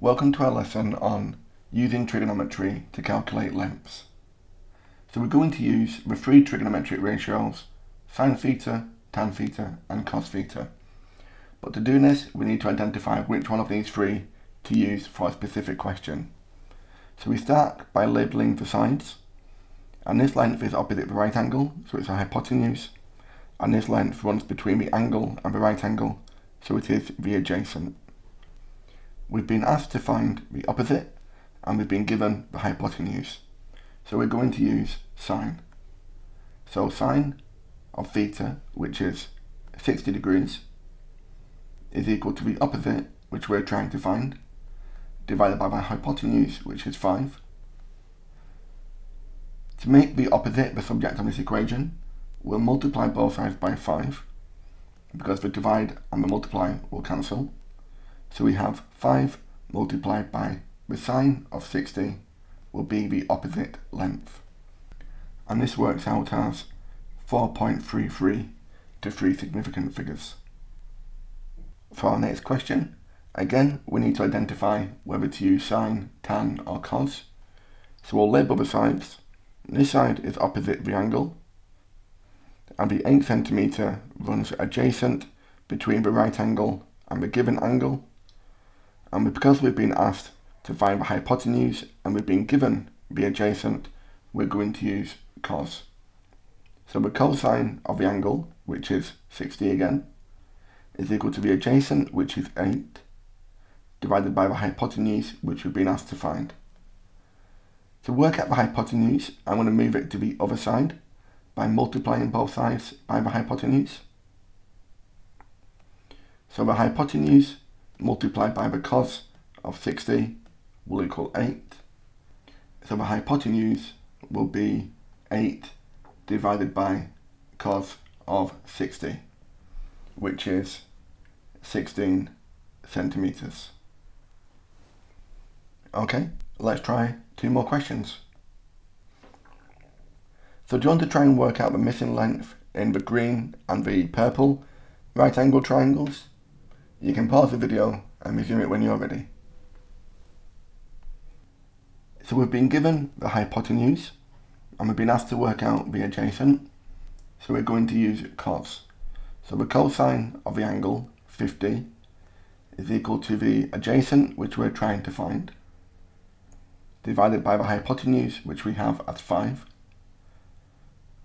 Welcome to our lesson on using trigonometry to calculate lengths. So we're going to use the three trigonometric ratios, sine theta, tan theta and cos theta. But to do this we need to identify which one of these three to use for a specific question. So we start by labelling the sides and this length is opposite the right angle so it's a hypotenuse and this length runs between the angle and the right angle so it is the adjacent. We've been asked to find the opposite and we've been given the hypotenuse. So we're going to use sine. So sine of theta, which is 60 degrees, is equal to the opposite, which we're trying to find, divided by the hypotenuse, which is 5. To make the opposite the subject of this equation, we'll multiply both sides by 5, because the divide and the multiply will cancel. So we have 5 multiplied by the sine of 60 will be the opposite length. And this works out as 4.33 to three significant figures. For our next question, again we need to identify whether to use sine, tan or cos. So we'll label the sides. This side is opposite the angle and the 8 centimetre runs adjacent between the right angle and the given angle and because we've been asked to find the hypotenuse and we've been given the adjacent, we're going to use cos. So the cosine of the angle, which is 60 again, is equal to the adjacent, which is 8, divided by the hypotenuse, which we've been asked to find. To work out the hypotenuse, I'm going to move it to the other side by multiplying both sides by the hypotenuse. So the hypotenuse multiplied by the cos of 60 will equal 8. So the hypotenuse will be 8 divided by cos of 60, which is 16 centimeters. Okay, let's try two more questions. So do you want to try and work out the missing length in the green and the purple right angle triangles? You can pause the video and resume it when you're ready. So we've been given the hypotenuse and we've been asked to work out the adjacent. So we're going to use cos. So the cosine of the angle, 50, is equal to the adjacent, which we're trying to find, divided by the hypotenuse, which we have as 5.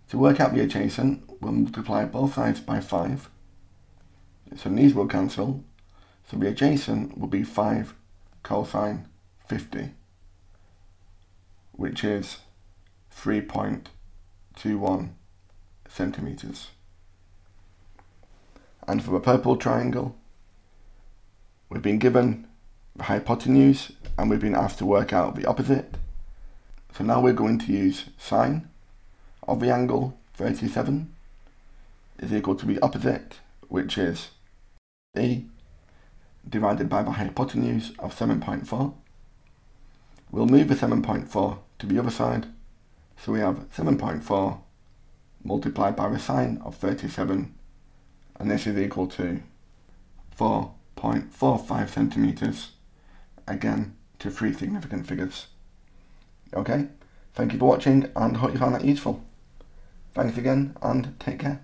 To work out the adjacent, we'll multiply both sides by 5 so these will cancel. So the adjacent will be 5 cosine 50, which is 3.21 centimeters. And for the purple triangle, we've been given the hypotenuse and we've been asked to work out the opposite. So now we're going to use sine of the angle 37 is equal to the opposite, which is e divided by the hypotenuse of 7.4. We'll move the 7.4 to the other side, so we have 7.4 multiplied by the sine of 37, and this is equal to 4.45 centimetres, again to three significant figures. Okay, thank you for watching and hope you found that useful. Thanks again and take care.